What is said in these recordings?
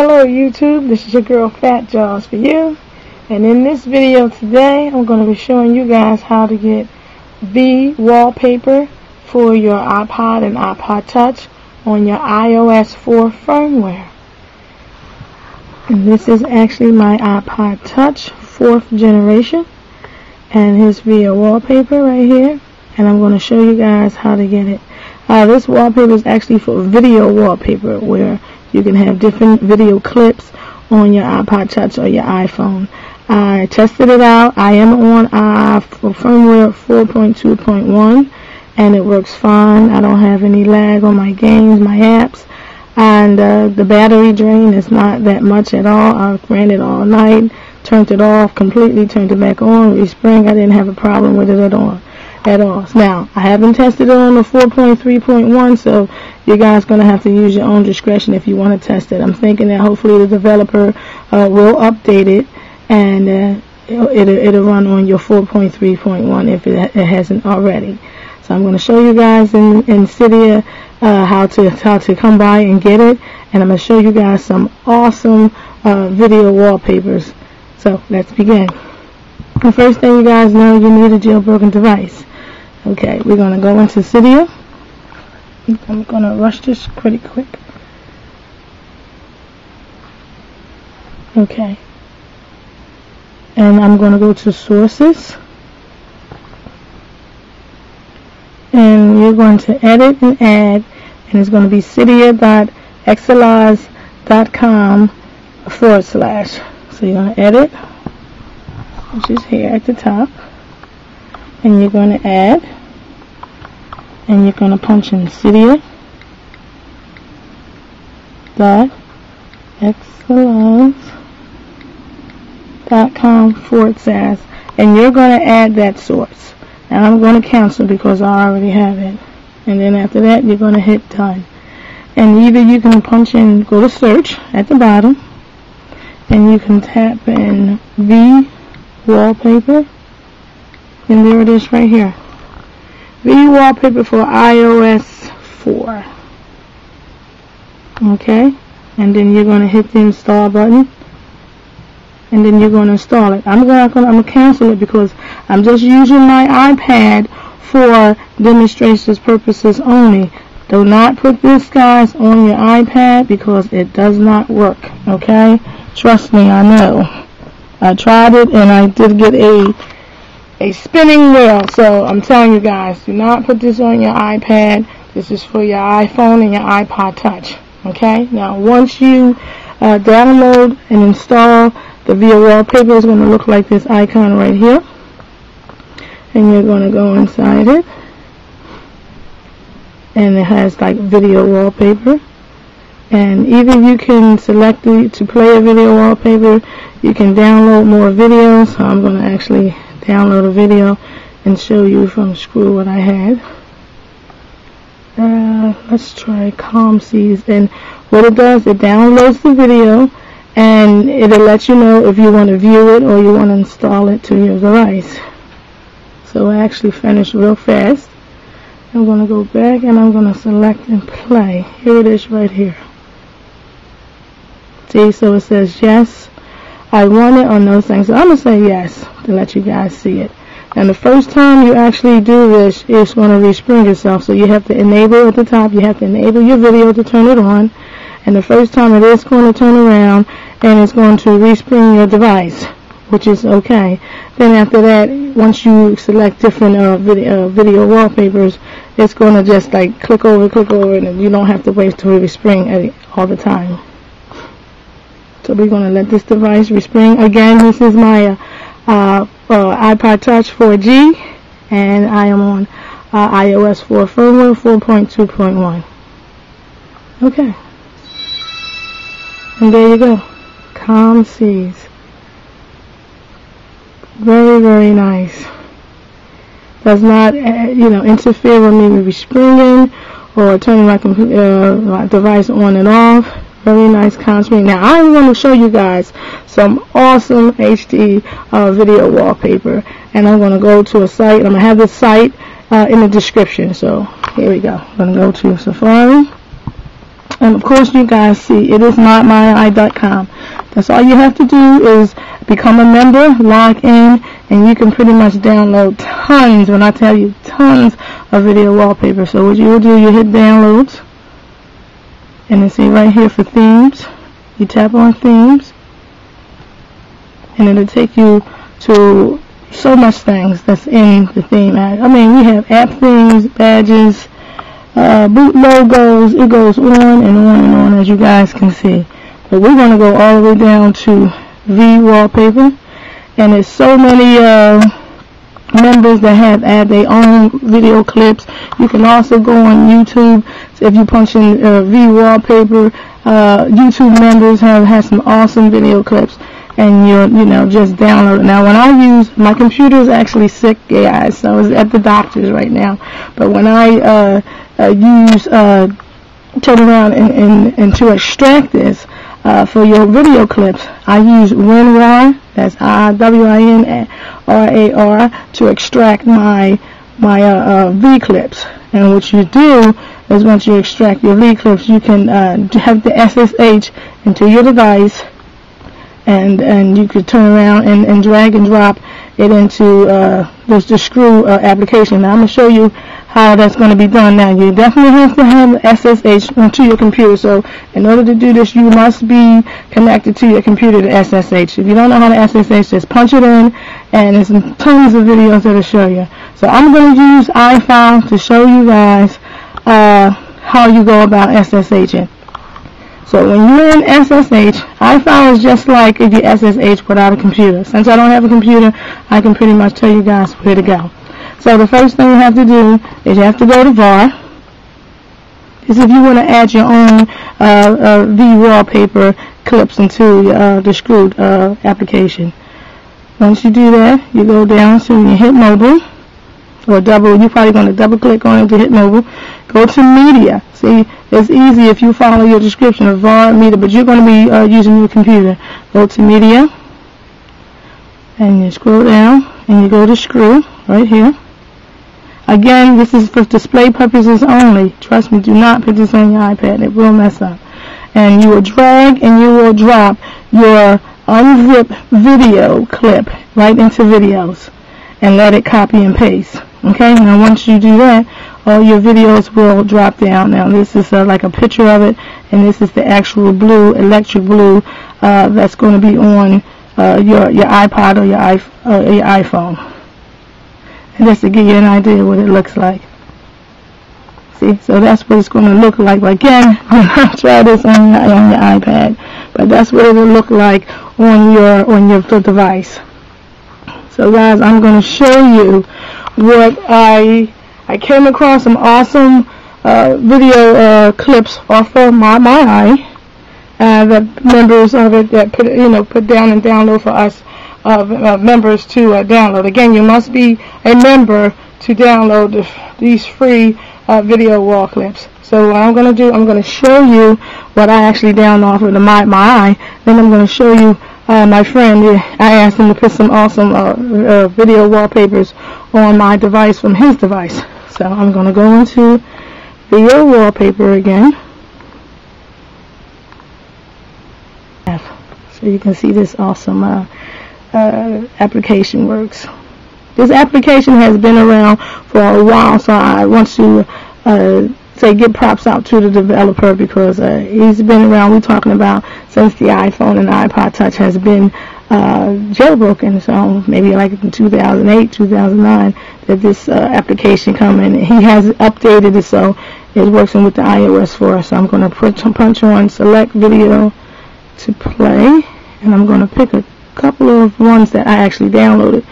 Hello YouTube, this is your girl Fat Jaws for you and in this video today I'm going to be showing you guys how to get V wallpaper for your iPod and iPod Touch on your iOS 4 firmware. And this is actually my iPod Touch 4th generation and here's VIA wallpaper right here and I'm going to show you guys how to get it. Uh, this wallpaper is actually for video wallpaper where you can have different video clips on your iPod Touch or your iPhone. I tested it out. I am on uh, firmware 4.2.1 and it works fine. I don't have any lag on my games, my apps. And uh, the battery drain is not that much at all. I ran it all night, turned it off completely, turned it back on. Respring, I didn't have a problem with it at all at all. Now, I haven't tested it on the 4.3.1, so you guys going to have to use your own discretion if you want to test it. I'm thinking that hopefully the developer uh, will update it and uh, it'll, it'll, run on your 4.3.1 if it, it, hasn't already. So I'm going to show you guys in, in Cydia uh, how to how to come by and get it, and I'm going to show you guys some awesome uh, video wallpapers. So let's begin. The first thing you guys know, you need a jailbroken device. Okay, we're going to go into Cydia. I'm going to rush this pretty quick. Okay. And I'm going to go to Sources. And you're going to edit and add. And it's going to be cydia.xsellize.com forward slash. So you're going to edit, which is here at the top and you're going to add and you're going to punch in Cydia dot dot com forward slash and you're going to add that source. And I'm going to cancel because I already have it. And then after that you're going to hit done. And either you can punch in go to search at the bottom and you can tap in V wallpaper and there it is right here. V wallpaper for iOS 4. Okay. And then you're going to hit the install button. And then you're going to install it. I'm going to I'm going to cancel it because I'm just using my iPad for demonstrations purposes only. Do not put this guys on your iPad because it does not work. Okay? Trust me, I know. I tried it and I did get a a spinning wheel. So I'm telling you guys, do not put this on your iPad. This is for your iPhone and your iPod Touch. Okay? Now, once you uh, download and install the VIA wallpaper, it's going to look like this icon right here. And you're going to go inside it. And it has like video wallpaper. And either you can select the, to play a video wallpaper, you can download more videos. So I'm going to actually download a video and show you from Skrew what I had. Uh, let's try Calm Seas and what it does it downloads the video and it'll let you know if you want to view it or you want to install it to your device. So I actually finished real fast. I'm going to go back and I'm going to select and play. Here it is right here. See, so it says yes, I want it on those things. So I'm going to say yes to let you guys see it. And the first time you actually do this, it's going to respring itself. So you have to enable at the top. You have to enable your video to turn it on. And the first time it is going to turn around and it's going to respring your device, which is okay. Then after that, once you select different uh, video, uh, video wallpapers, it's going to just like click over, click over, and you don't have to wait to respring all the time. So we're going to let this device respring. Again, this is my uh, uh, uh, iPod Touch 4G, and I am on uh, iOS 4 firmware 4.2.1. Okay. And there you go. Calm Seas. Very, very nice. Does not, you know, interfere with me respringing or turning my, uh, my device on and off very nice contrast. Now I'm going to show you guys some awesome HD uh, video wallpaper and I'm going to go to a site. I'm going to have this site uh, in the description. So here we go. I'm going to go to Safari And of course you guys see it is modmyi.com. That's all you have to do is become a member, log in, and you can pretty much download tons, when I tell you tons of video wallpaper. So what you will do, you hit downloads, and then see right here for themes. You tap on themes, and it'll take you to so much things that's in the theme. App. I mean, we have app themes, badges, uh, boot logos. It goes on and on and on, as you guys can see. But we're going to go all the way down to V wallpaper, and there's so many uh, members that have add their own video clips. You can also go on YouTube. If you punch in uh, V wallpaper, uh, YouTube members have had some awesome video clips and you'll you know just download it. Now when I use my computer is actually sick, guys, so it's at the doctor's right now. But when I uh, uh, use uh, turn around and, and, and to extract this uh, for your video clips, I use WinRAR. That's I W I N R A R to extract my my uh, uh, V clips. And what you do is once you extract your V clips, you can uh, have the SSH into your device and and you could turn around and, and drag and drop it into uh, the, the Skrew uh, application. Now I'm going to show you how that's going to be done. Now you definitely have to have SSH onto your computer. So in order to do this, you must be connected to your computer to SSH. If you don't know how to SSH, just punch it in, and there's tons of videos that'll show you. So I'm going to use iFile to show you guys uh, how you go about SSHing. So when you're in SSH, iFile is just like if you SSH without a computer. Since I don't have a computer, I can pretty much tell you guys where to go. So the first thing you have to do is you have to go to VAR. This is if you want to add your own uh, uh, V wallpaper clips into uh, the Screwed uh, application. Once you do that, you go down to you hit mobile or double. You're probably going to double click on it to hit mobile. Go to media. See, it's easy if you follow your description of VAR media, but you're going to be uh, using your computer. Go to media, and you scroll down, and you go to Skrew right here. Again, this is for display purposes only. Trust me, do not put this on your iPad. It will mess up. And you will drag and you will drop your unzip video clip right into videos and let it copy and paste. Okay, now once you do that, all your videos will drop down. Now this is uh, like a picture of it, and this is the actual blue, electric blue, uh, that's going to be on uh, your your iPod or your, uh, your iPhone. And just to give you an idea what it looks like. See, so that's what it's going to look like. Again, try this on your, on your iPad, but that's what it will look like on your on your device. So guys, I'm going to show you what I I came across some awesome uh, video uh, clips off of ModMyi uh, that members of it that put you know put down and download for us uh, members to uh, download. Again, you must be a member to download the, these free uh, video wall clips. So what I'm going to do, I'm going to show you what I actually downloaded for the ModMyi. Then I'm going to show you uh, my friend. I asked him to put some awesome uh, uh, video wallpapers on my device from his device. So I'm going to go into video wallpaper again. So you can see this awesome uh, uh, application works. This application has been around for a while, so I want to say give props out to the developer because uh, he's been around. We're talking about since the iPhone and the iPod Touch has been uh, jailbroken. So maybe like in 2008, 2009, that this uh, application come in. He has updated it so it's working with the iOS 4. So I'm going to punch on select video to play, and I'm going to pick a couple of ones that I actually downloaded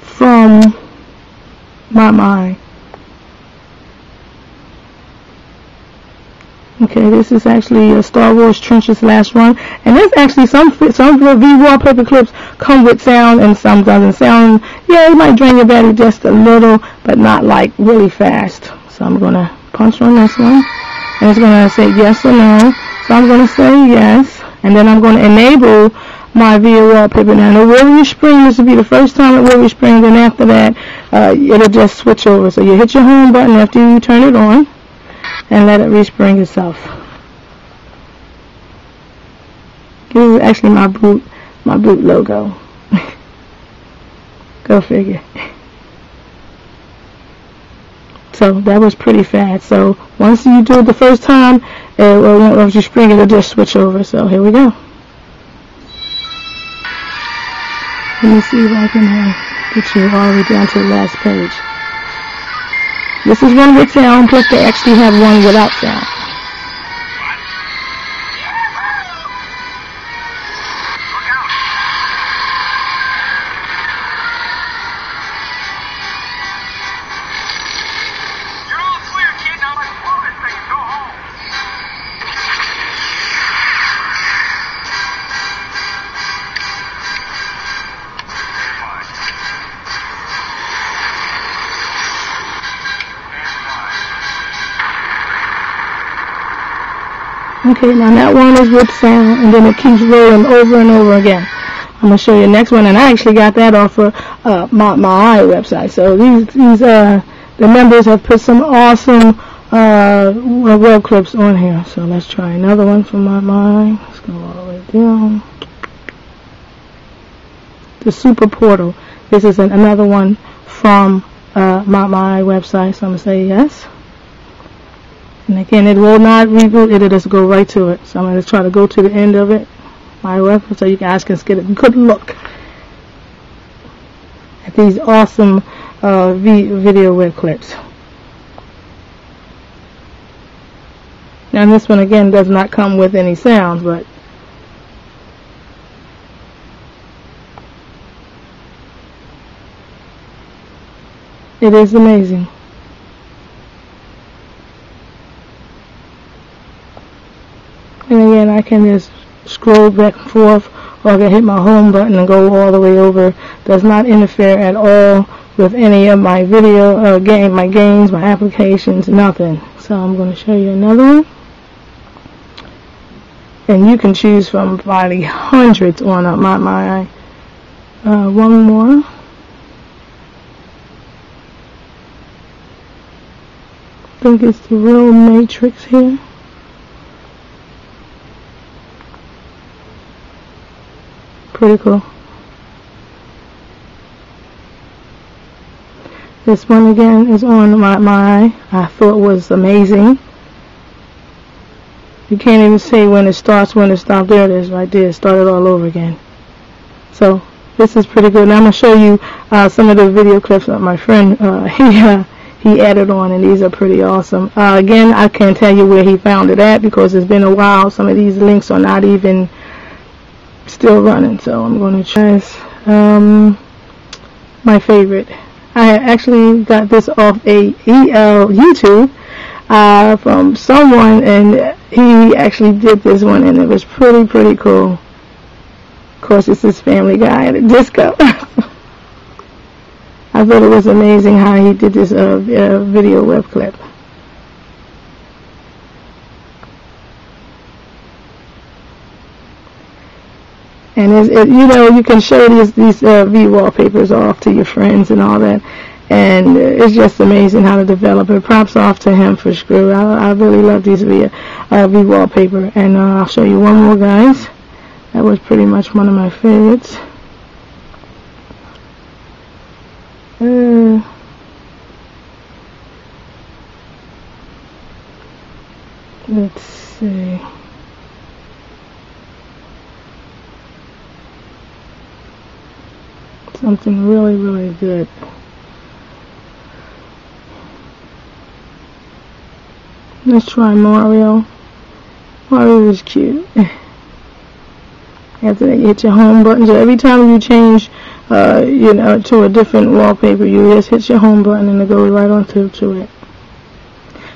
from my mind. Okay, this is actually a Star Wars Trenches last run, and there's actually some some V wallpaper clips come with sound and some doesn't sound. Yeah, it might drain your battery just a little, but not like really fast. So I'm gonna punch on this one, and it's gonna say yes or no. So I'm gonna say yes, and then I'm gonna enable my video wallpaper. Now the will respring, this will be the first time it will respring, then after that, uh, it'll just switch over. So you hit your home button after you turn it on and let it respring itself. This is actually my boot, my boot logo. Go figure. So that was pretty fast. So once you do it the first time, it will, once you spring it, it'll just switch over. So here we go. Let me see if I can uh, get you all the way down to the last page. This is one with sound, plus they actually have one without sound. Okay, now that one is with sound, and then it keeps rolling over and over again. I'm gonna show you the next one, and I actually got that off of uh, my my website. So these these uh the members have put some awesome uh web clips on here. So let's try another one from my mind. Let's go all the way down. The Super Portal. This is an, another one from uh, my my website. So I'm gonna say yes. And again, it will not reboot, it'll just go right to it. So I'm going to try to go to the end of it, my web, so you guys can get a good look at these awesome uh, video web clips. Now this one again does not come with any sounds, but it is amazing. And I can just scroll back and forth or I can hit my home button and go all the way over. Does not interfere at all with any of my video uh, game my games my applications nothing. So I'm going to show you another one. And you can choose from probably hundreds on uh, my my uh, one more. I think it's the real matrix here pretty cool. This one again is on my, my I thought was amazing. You can't even say when it starts, when it stops. There it is right there. It started all over again. So this is pretty good. Now I'm going to show you uh, some of the video clips that my friend uh, he, uh, he added on and these are pretty awesome. Uh, again, I can't tell you where he found it at because it's been a while. Some of these links are not even still running so I'm going to try um, my favorite. I actually got this off a EL YouTube uh, from someone and he actually did this one and it was pretty pretty cool. Of course it's this family guy at a disco. I thought it was amazing how he did this uh, uh, video web clip and it, you know you can show these these uh, V wallpapers off to your friends and all that. And it's just amazing how to develop it props off to him for Skrew I, I really love these V, uh, v wallpaper. And uh, I'll show you one more guys. That was pretty much one of my favorites. Uh, let's see something really, really good. Let's try Mario. Mario is cute. After you hit your home button. So every time you change, uh, you know, to a different wallpaper, you just hit your home button and it goes right onto to it.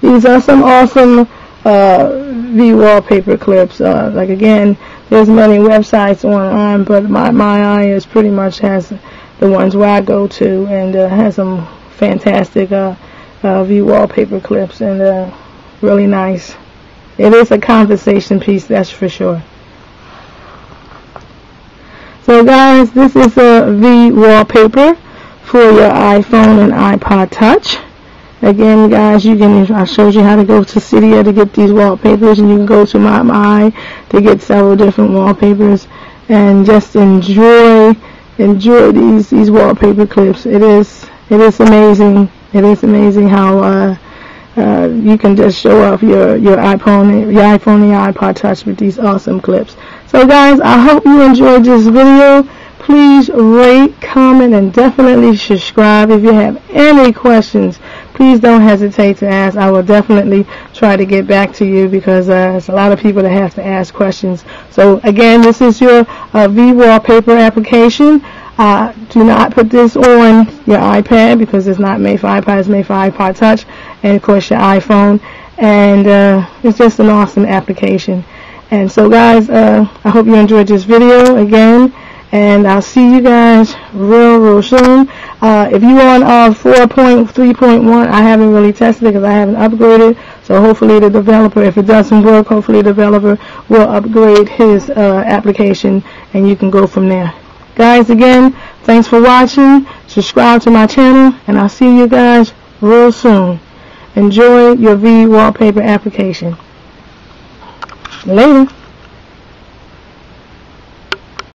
These are some awesome uh, V wallpaper clips. Uh, like again, there's many websites online, but ModMyi is pretty much has the ones where I go to, and uh, has some fantastic uh, uh, V wallpaper clips, and uh, really nice. It is a conversation piece, that's for sure. So guys, this is a V wallpaper for your iPhone and iPod Touch. Again, guys, you can, I showed you how to go to Cydia to get these wallpapers, and you can go to My My to get several different wallpapers, and just enjoy, enjoy these, these wallpaper clips. It is, it is amazing. It is amazing how, uh, uh, you can just show off your, your iPhone, your iPhone and your iPod Touch with these awesome clips. So guys, I hope you enjoyed this video. Please rate, comment, and definitely subscribe. If you have any questions, please don't hesitate to ask. I will definitely try to get back to you because uh, there's a lot of people that have to ask questions. So again, this is your uh, V-Wallpaper application. Uh, do not put this on your iPad because it's not made for iPad, it's made for iPod Touch and of course your iPhone. And uh, it's just an awesome application. And so guys, uh, I hope you enjoyed this video again and I'll see you guys real real soon. Uh, if you on uh, 4.3.1 I haven't really tested it because I haven't upgraded. So hopefully the developer if it doesn't work hopefully the developer will upgrade his uh, application and you can go from there. Guys again thanks for watching. Subscribe to my channel and I'll see you guys real soon. Enjoy your V wallpaper application. Later